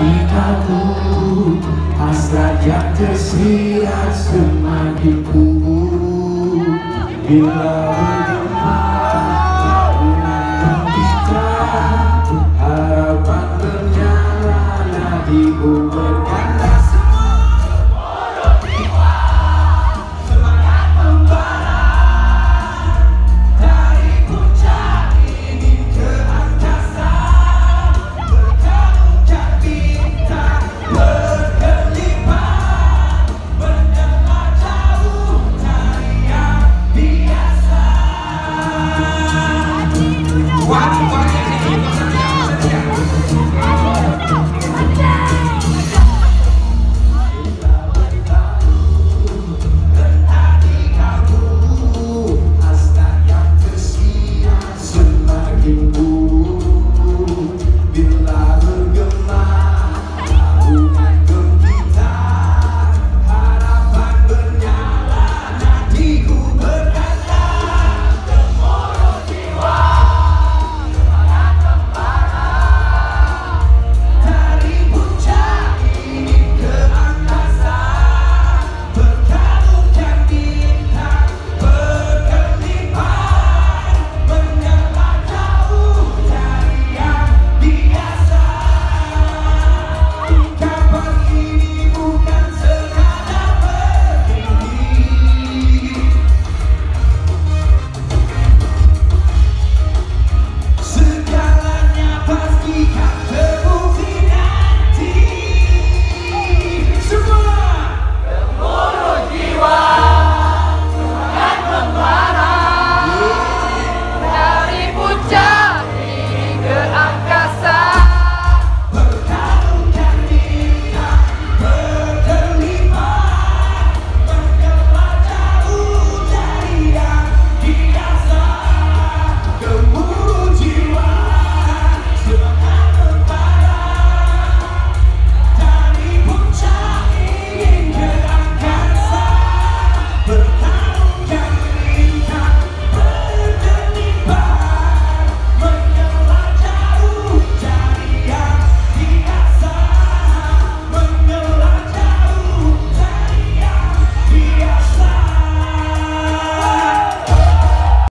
hati kamu Hasrat yang tersirat semakin tumbuh. Bila why?